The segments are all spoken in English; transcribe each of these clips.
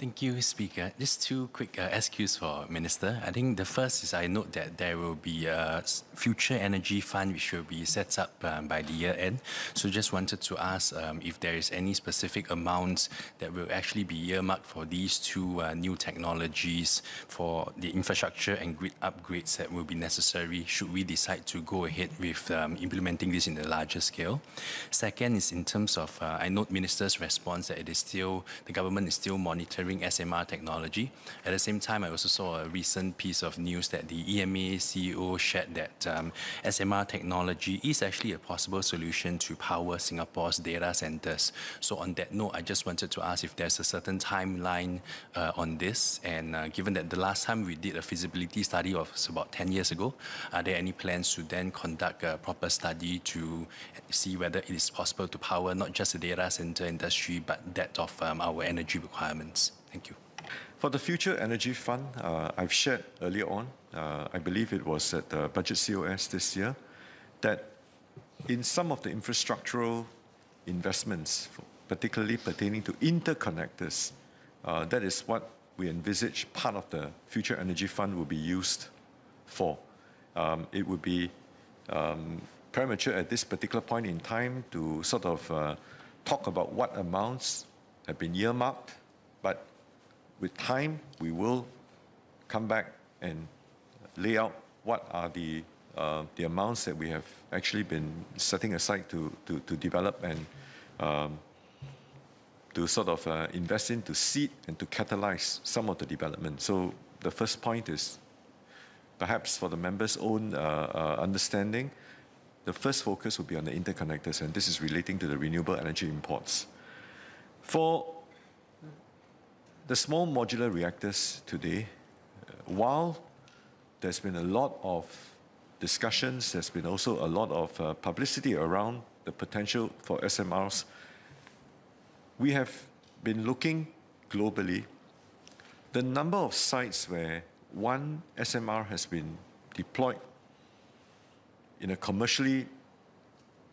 Thank you, Speaker. Just two quick uh, SQs for Minister. I think the first is I note that there will be a future energy fund which will be set up um, by the year end. So just wanted to ask um, if there is any specific amounts that will actually be earmarked for these two uh, new technologies for the infrastructure and grid upgrades that will be necessary should we decide to go ahead with um, implementing this in a larger scale. Second is in terms of, uh, I note Minister's response that it is still, the government is still monitoring SMR technology. At the same time, I also saw a recent piece of news that the EMA CEO shared that um, SMR technology is actually a possible solution to power Singapore's data centers. So on that note, I just wanted to ask if there's a certain timeline uh, on this. And uh, given that the last time we did a feasibility study was about 10 years ago, are there any plans to then conduct a proper study to see whether it is possible to power not just the data center industry, but that of um, our energy requirements? For the Future Energy Fund, uh, I've shared earlier on, uh, I believe it was at the Budget COS this year, that in some of the infrastructural investments, particularly pertaining to interconnectors, uh, that is what we envisage part of the Future Energy Fund will be used for. Um, it would be um, premature at this particular point in time to sort of uh, talk about what amounts have been earmarked, with time, we will come back and lay out what are the uh, the amounts that we have actually been setting aside to to, to develop and um, to sort of uh, invest in to seed and to catalyze some of the development. So the first point is perhaps for the members' own uh, uh understanding, the first focus will be on the interconnectors, and this is relating to the renewable energy imports. For the small modular reactors today, uh, while there's been a lot of discussions, there's been also a lot of uh, publicity around the potential for SMRs, we have been looking globally. The number of sites where one SMR has been deployed in a commercially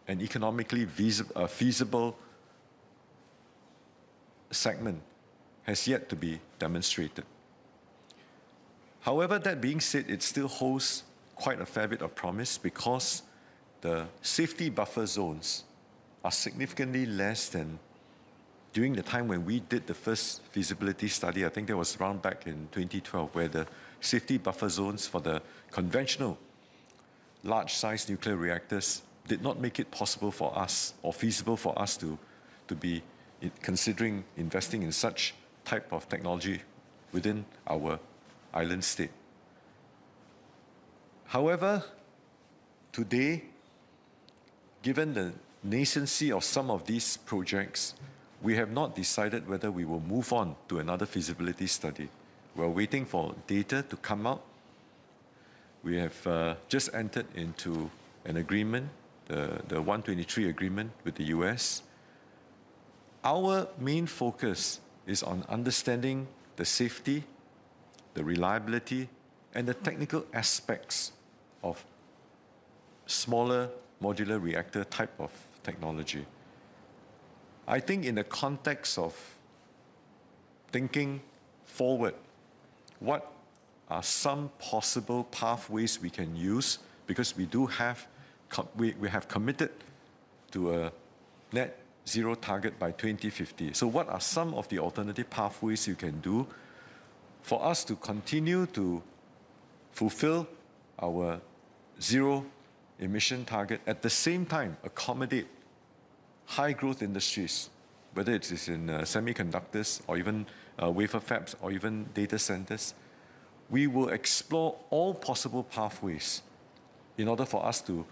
and economically uh, feasible segment has yet to be demonstrated. However, that being said, it still holds quite a fair bit of promise because the safety buffer zones are significantly less than during the time when we did the first feasibility study. I think that was around back in 2012, where the safety buffer zones for the conventional large size nuclear reactors did not make it possible for us or feasible for us to, to be considering investing in such type of technology within our island state. However, today, given the nascency of some of these projects, we have not decided whether we will move on to another feasibility study. We're waiting for data to come out. We have uh, just entered into an agreement, the, the 123 agreement with the US. Our main focus is on understanding the safety, the reliability, and the technical aspects of smaller modular reactor type of technology. I think in the context of thinking forward, what are some possible pathways we can use because we do have, we, we have committed to a net zero target by 2050. So what are some of the alternative pathways you can do for us to continue to fulfill our zero emission target at the same time accommodate high growth industries, whether it is in uh, semiconductors or even uh, wafer fabs or even data centers, we will explore all possible pathways in order for us to,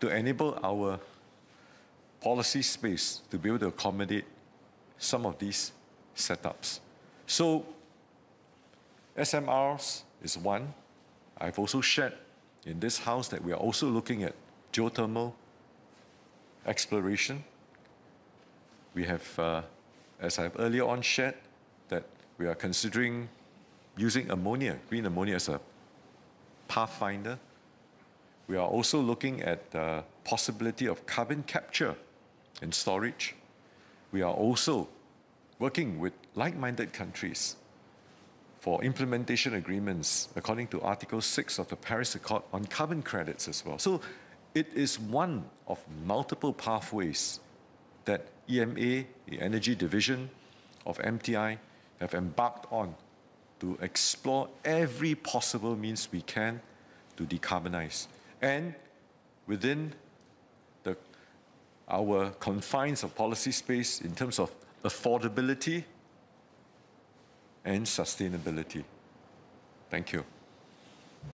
to enable our policy space to be able to accommodate some of these setups. So SMRs is one. I've also shared in this house that we are also looking at geothermal exploration. We have, uh, as I've earlier on shared, that we are considering using ammonia, green ammonia as a pathfinder. We are also looking at the possibility of carbon capture and storage. We are also working with like-minded countries for implementation agreements according to Article 6 of the Paris Accord on carbon credits as well. So it is one of multiple pathways that EMA, the Energy Division of MTI, have embarked on to explore every possible means we can to decarbonize. And within our confines of policy space in terms of affordability and sustainability. Thank you.